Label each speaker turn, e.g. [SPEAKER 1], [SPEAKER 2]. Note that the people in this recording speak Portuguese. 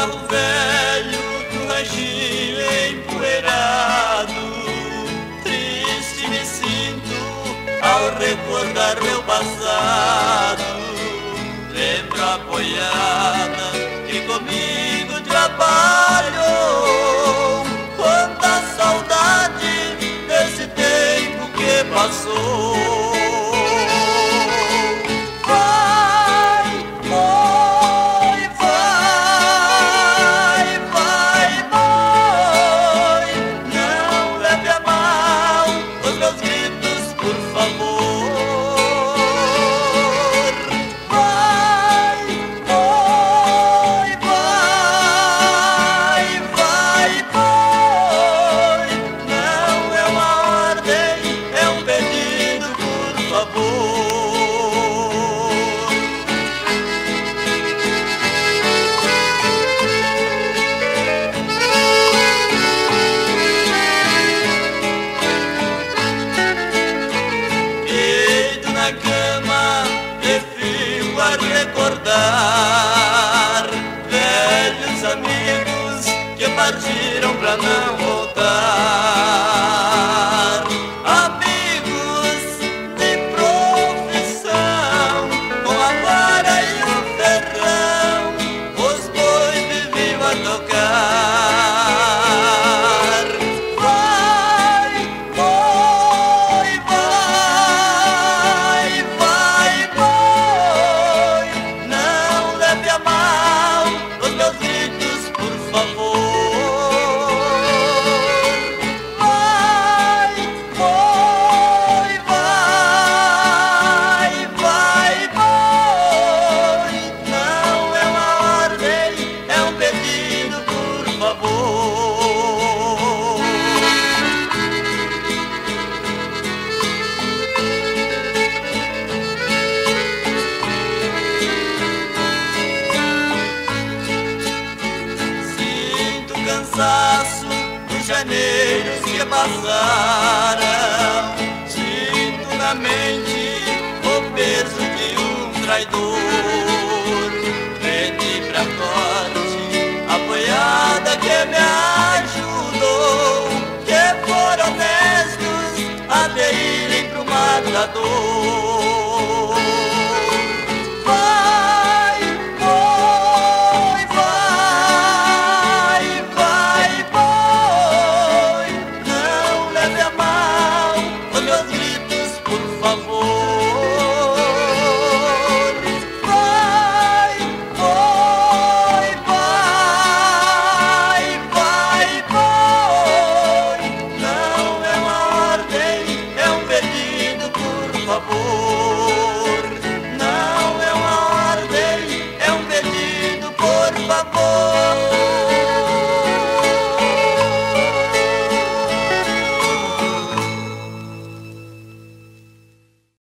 [SPEAKER 1] carro velho do ranchinho empoeirado. Triste me sinto ao recordar meu passado. Lembro a boiada que comigo trabalhou. Quanta saudade desse tempo que passou. Velhos amigos que partiram pra não voltar. Dos janeiros que passaram. Sinto na mente o peso de um traidor. Pedi pra corte a boiada que me ajudou. Que foram honestos até irem pro matador. Não leve